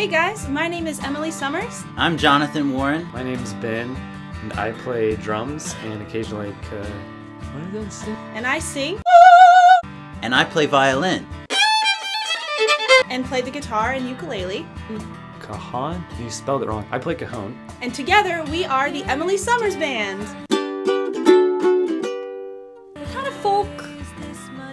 Hey guys, my name is Emily Summers. I'm Jonathan Warren. My name's Ben, and I play drums and occasionally. Uh, what did I say? And I sing And I play violin. and play the guitar and ukulele. Cajon? You spelled it wrong. I play cajon. And together we are the Emily Summers Band. We're kind of folk,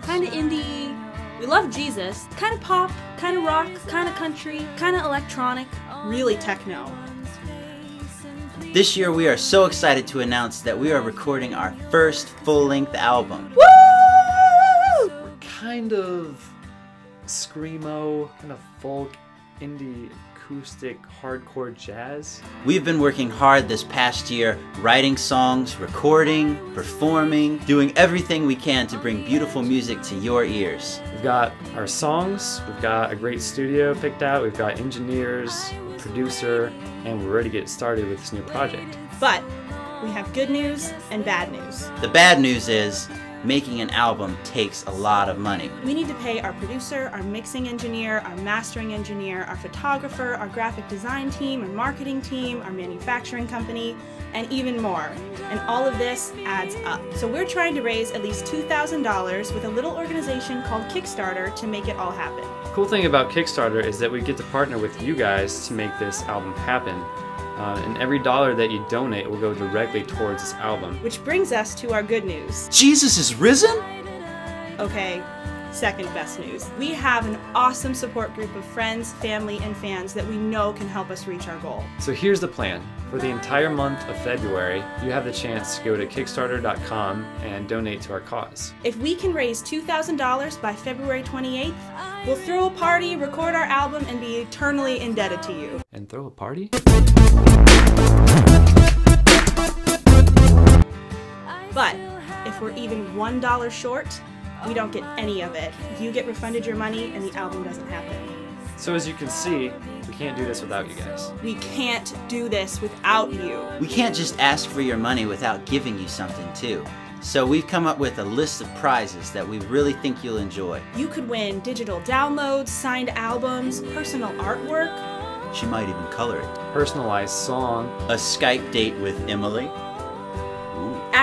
kind of indie. We love Jesus. Kind of pop, kind of rock, kind of country, kind of electronic, really techno. This year we are so excited to announce that we are recording our first full-length album. Woo! We're kind of screamo, kind of folk, indie, acoustic, hardcore jazz. We've been working hard this past year, writing songs, recording, performing, doing everything we can to bring beautiful music to your ears. We've got our songs, we've got a great studio picked out, we've got engineers, producer, and we're ready to get started with this new project. But we have good news and bad news. The bad news is, making an album takes a lot of money. We need to pay our producer, our mixing engineer, our mastering engineer, our photographer, our graphic design team, our marketing team, our manufacturing company, and even more. And all of this adds up. So we're trying to raise at least $2,000 with a little organization called Kickstarter to make it all happen. Cool thing about Kickstarter is that we get to partner with you guys to make this album happen. Uh, and every dollar that you donate will go directly towards this album. Which brings us to our good news. Jesus is risen? Okay, second best news. We have an awesome support group of friends, family, and fans that we know can help us reach our goal. So here's the plan. For the entire month of February, you have the chance to go to Kickstarter.com and donate to our cause. If we can raise $2,000 by February 28th, we'll throw a party, record our album, and be eternally indebted to you. And throw a party? $1 short, we don't get any of it. You get refunded your money and the album doesn't happen. So as you can see, we can't do this without you guys. We can't do this without you. We can't just ask for your money without giving you something too. So we've come up with a list of prizes that we really think you'll enjoy. You could win digital downloads, signed albums, personal artwork, She might even color it. Personalized song, A Skype date with Emily.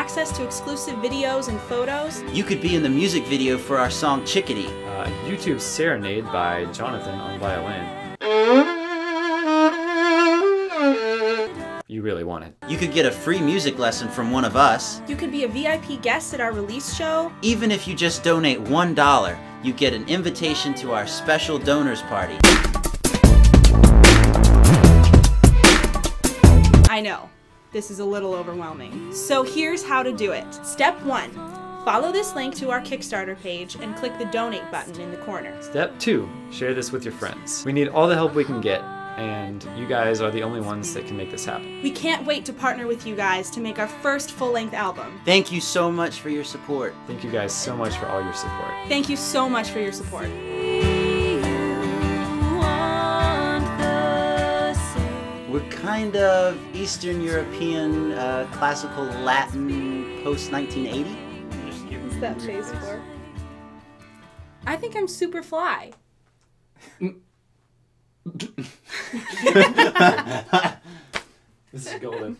Access to exclusive videos and photos, You could be in the music video for our song Chickadee. uh, YouTube Serenade by Jonathan on violin. You really want it. You could get a free music lesson from one of us. you could be a VIP guest at our release show, Even if you just donate $1, you get an invitation to our special donors party. I know, this is a little overwhelming. So here's how to do it. Step one, follow this link to our Kickstarter page and click the donate button in the corner. Step two, share this with your friends. We need all the help we can get, and you guys are the only ones that can make this happen. We can't wait to partner with you guys to make our first full-length album. Thank you so much for your support. Thank you guys so much for all your support. Thank you so much for your support. Kind of Eastern European, uh, classical Latin, post 1980. What's that face for? I think I'm super fly. This is golden.